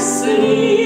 asleep.